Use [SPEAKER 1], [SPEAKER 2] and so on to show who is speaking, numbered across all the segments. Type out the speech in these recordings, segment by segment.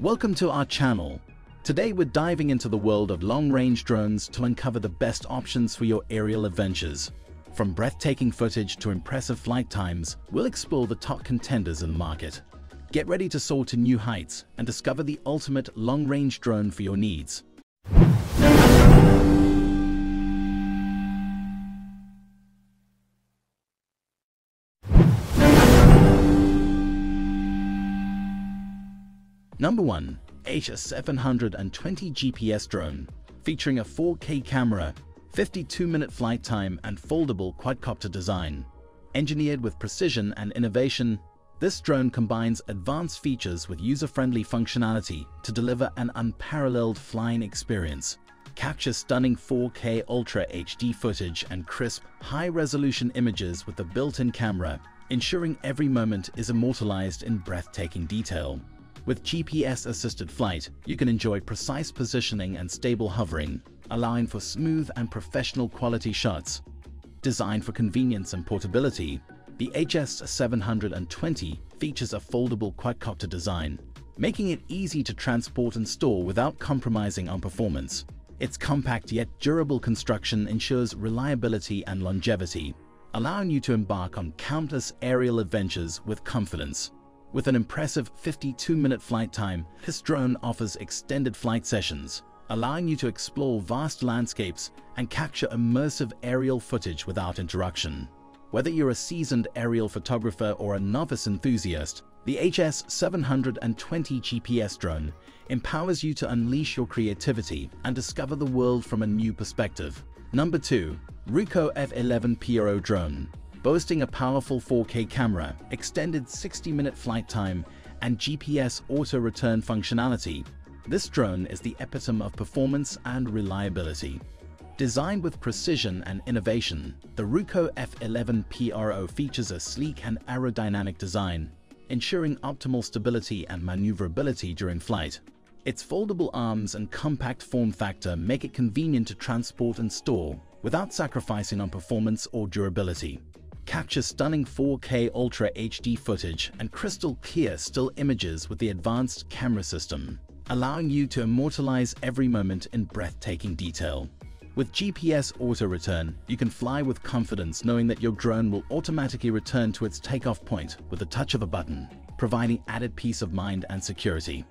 [SPEAKER 1] Welcome to our channel. Today we're diving into the world of long-range drones to uncover the best options for your aerial adventures. From breathtaking footage to impressive flight times, we'll explore the top contenders in the market. Get ready to soar to new heights and discover the ultimate long-range drone for your needs. Number 1. HS720 GPS drone, featuring a 4K camera, 52-minute flight time and foldable quadcopter design. Engineered with precision and innovation, this drone combines advanced features with user-friendly functionality to deliver an unparalleled flying experience. Capture stunning 4K Ultra HD footage and crisp, high-resolution images with the built-in camera, ensuring every moment is immortalized in breathtaking detail. With GPS-assisted flight, you can enjoy precise positioning and stable hovering, allowing for smooth and professional quality shots. Designed for convenience and portability, the HS720 features a foldable quadcopter design, making it easy to transport and store without compromising on performance. Its compact yet durable construction ensures reliability and longevity, allowing you to embark on countless aerial adventures with confidence. With an impressive 52-minute flight time, this drone offers extended flight sessions, allowing you to explore vast landscapes and capture immersive aerial footage without interruption. Whether you're a seasoned aerial photographer or a novice enthusiast, the HS720 GPS drone empowers you to unleash your creativity and discover the world from a new perspective. Number 2. Ruko F11 PRO Drone boasting a powerful 4K camera, extended 60-minute flight time, and GPS auto-return functionality, this drone is the epitome of performance and reliability. Designed with precision and innovation, the Ruko F11 PRO features a sleek and aerodynamic design, ensuring optimal stability and maneuverability during flight. Its foldable arms and compact form factor make it convenient to transport and store without sacrificing on performance or durability capture stunning 4K Ultra HD footage and crystal clear still images with the advanced camera system, allowing you to immortalize every moment in breathtaking detail. With GPS auto return, you can fly with confidence knowing that your drone will automatically return to its takeoff point with the touch of a button, providing added peace of mind and security.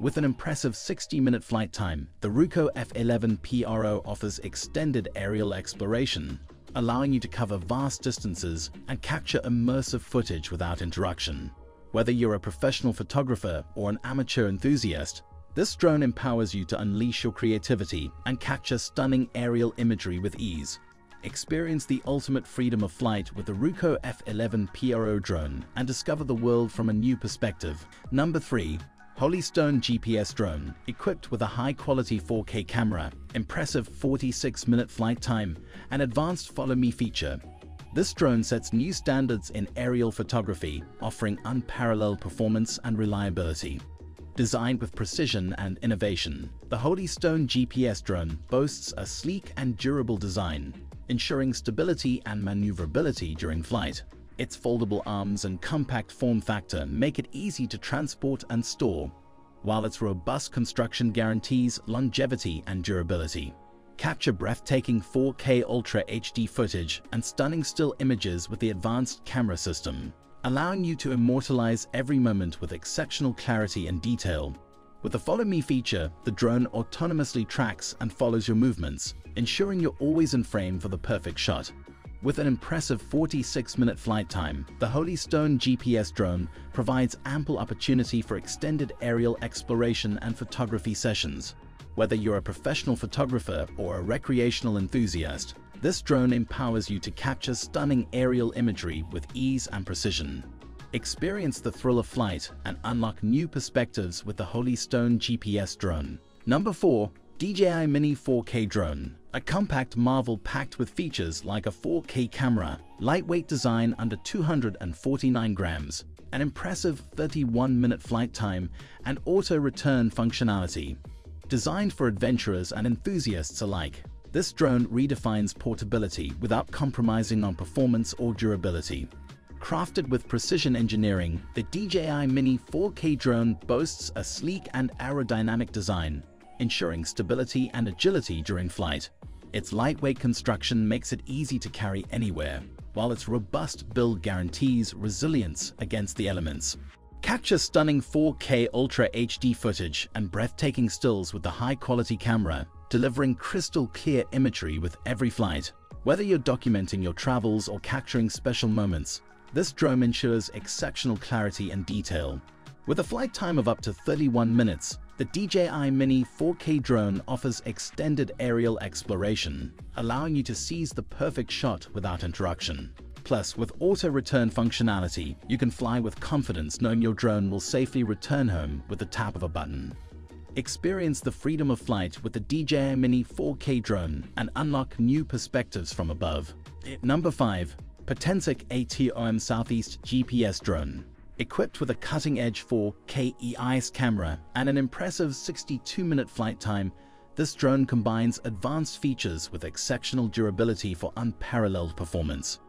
[SPEAKER 1] With an impressive 60-minute flight time, the Ruko F11 PRO offers extended aerial exploration, allowing you to cover vast distances and capture immersive footage without interruption. Whether you're a professional photographer or an amateur enthusiast, this drone empowers you to unleash your creativity and capture stunning aerial imagery with ease. Experience the ultimate freedom of flight with the Ruko F11 PRO drone and discover the world from a new perspective. Number 3. Holy Stone GPS drone, equipped with a high-quality 4K camera, impressive 46-minute flight time, and advanced Follow Me feature. This drone sets new standards in aerial photography, offering unparalleled performance and reliability. Designed with precision and innovation, the Holy Stone GPS drone boasts a sleek and durable design, ensuring stability and maneuverability during flight. Its foldable arms and compact form factor make it easy to transport and store, while its robust construction guarantees longevity and durability. Capture breathtaking 4K Ultra HD footage and stunning still images with the advanced camera system, allowing you to immortalize every moment with exceptional clarity and detail. With the Follow Me feature, the drone autonomously tracks and follows your movements, ensuring you're always in frame for the perfect shot. With an impressive 46-minute flight time, the Holy Stone GPS drone provides ample opportunity for extended aerial exploration and photography sessions. Whether you're a professional photographer or a recreational enthusiast, this drone empowers you to capture stunning aerial imagery with ease and precision. Experience the thrill of flight and unlock new perspectives with the Holy Stone GPS drone. Number 4. DJI Mini 4K Drone a compact marvel packed with features like a 4K camera, lightweight design under 249 grams, an impressive 31-minute flight time, and auto-return functionality. Designed for adventurers and enthusiasts alike, this drone redefines portability without compromising on performance or durability. Crafted with precision engineering, the DJI Mini 4K drone boasts a sleek and aerodynamic design, ensuring stability and agility during flight. Its lightweight construction makes it easy to carry anywhere, while its robust build guarantees resilience against the elements. Capture stunning 4K Ultra HD footage and breathtaking stills with the high-quality camera, delivering crystal clear imagery with every flight. Whether you're documenting your travels or capturing special moments, this drone ensures exceptional clarity and detail. With a flight time of up to 31 minutes, the DJI Mini 4K drone offers extended aerial exploration, allowing you to seize the perfect shot without interruption. Plus, with auto-return functionality, you can fly with confidence knowing your drone will safely return home with the tap of a button. Experience the freedom of flight with the DJI Mini 4K drone and unlock new perspectives from above. Number 5. Potensic ATOM Southeast GPS Drone Equipped with a cutting-edge 4K EIS camera and an impressive 62-minute flight time, this drone combines advanced features with exceptional durability for unparalleled performance.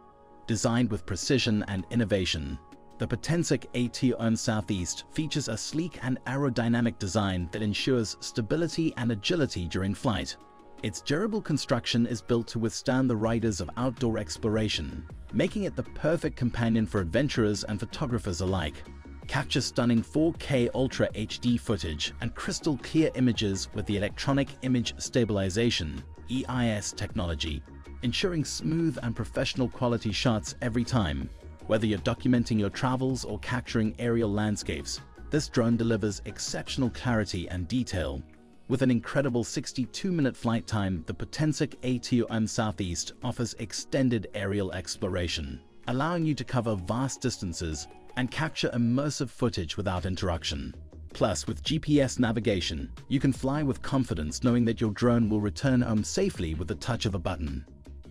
[SPEAKER 1] Designed with precision and innovation, the Potensic ATOM Southeast features a sleek and aerodynamic design that ensures stability and agility during flight. Its durable construction is built to withstand the riders of outdoor exploration, making it the perfect companion for adventurers and photographers alike. Capture stunning 4K Ultra HD footage and crystal clear images with the Electronic Image Stabilization EIS technology, ensuring smooth and professional quality shots every time. Whether you're documenting your travels or capturing aerial landscapes, this drone delivers exceptional clarity and detail with an incredible 62-minute flight time, the Potensic ATOM Southeast offers extended aerial exploration, allowing you to cover vast distances and capture immersive footage without interruption. Plus, with GPS navigation, you can fly with confidence knowing that your drone will return home safely with the touch of a button.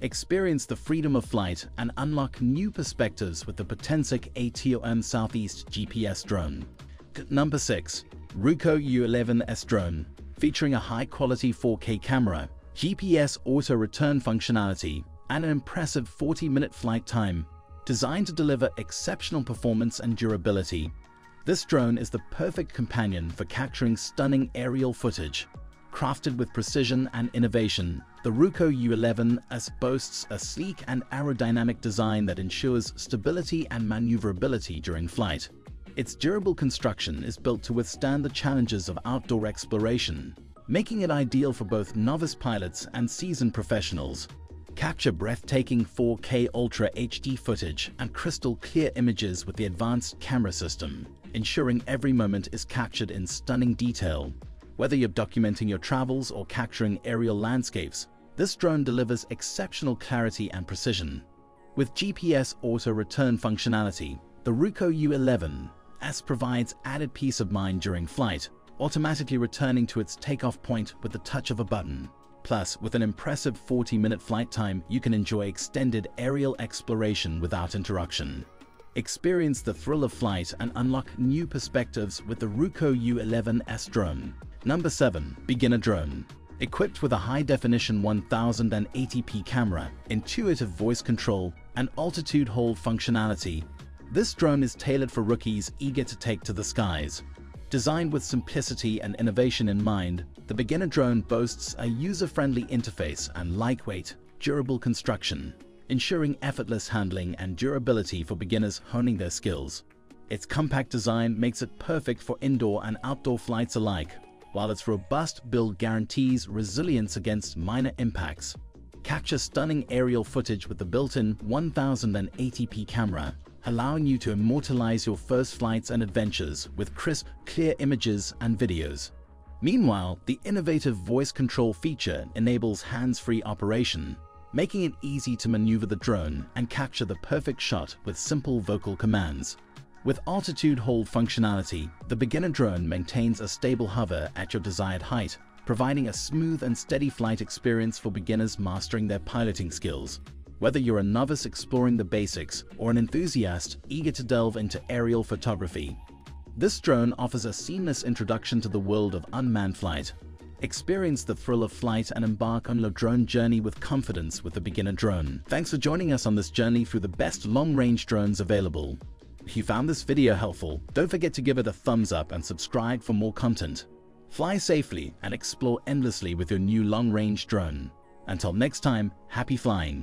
[SPEAKER 1] Experience the freedom of flight and unlock new perspectives with the Potensic ATOM Southeast GPS drone. Number 6. Ruko U11S Drone featuring a high-quality 4K camera, GPS auto-return functionality, and an impressive 40-minute flight time, designed to deliver exceptional performance and durability. This drone is the perfect companion for capturing stunning aerial footage. Crafted with precision and innovation, the Ruko U11S boasts a sleek and aerodynamic design that ensures stability and maneuverability during flight. Its durable construction is built to withstand the challenges of outdoor exploration, making it ideal for both novice pilots and seasoned professionals. Capture breathtaking 4K Ultra HD footage and crystal clear images with the advanced camera system, ensuring every moment is captured in stunning detail. Whether you're documenting your travels or capturing aerial landscapes, this drone delivers exceptional clarity and precision. With GPS auto return functionality, the Ruko U11 S provides added peace of mind during flight, automatically returning to its takeoff point with the touch of a button. Plus, with an impressive 40-minute flight time, you can enjoy extended aerial exploration without interruption. Experience the thrill of flight and unlock new perspectives with the Ruko U11S drone. Number 7. Beginner Drone Equipped with a high-definition 1080p camera, intuitive voice control, and altitude hold functionality, this drone is tailored for rookies eager to take to the skies. Designed with simplicity and innovation in mind, the beginner drone boasts a user-friendly interface and lightweight, durable construction, ensuring effortless handling and durability for beginners honing their skills. Its compact design makes it perfect for indoor and outdoor flights alike, while its robust build guarantees resilience against minor impacts. Capture stunning aerial footage with the built-in 1080p camera allowing you to immortalize your first flights and adventures with crisp, clear images and videos. Meanwhile, the innovative voice control feature enables hands-free operation, making it easy to maneuver the drone and capture the perfect shot with simple vocal commands. With altitude hold functionality, the beginner drone maintains a stable hover at your desired height, providing a smooth and steady flight experience for beginners mastering their piloting skills. Whether you're a novice exploring the basics or an enthusiast eager to delve into aerial photography, this drone offers a seamless introduction to the world of unmanned flight. Experience the thrill of flight and embark on your drone journey with confidence with the beginner drone. Thanks for joining us on this journey through the best long-range drones available. If you found this video helpful, don't forget to give it a thumbs up and subscribe for more content. Fly safely and explore endlessly with your new long-range drone. Until next time, happy flying!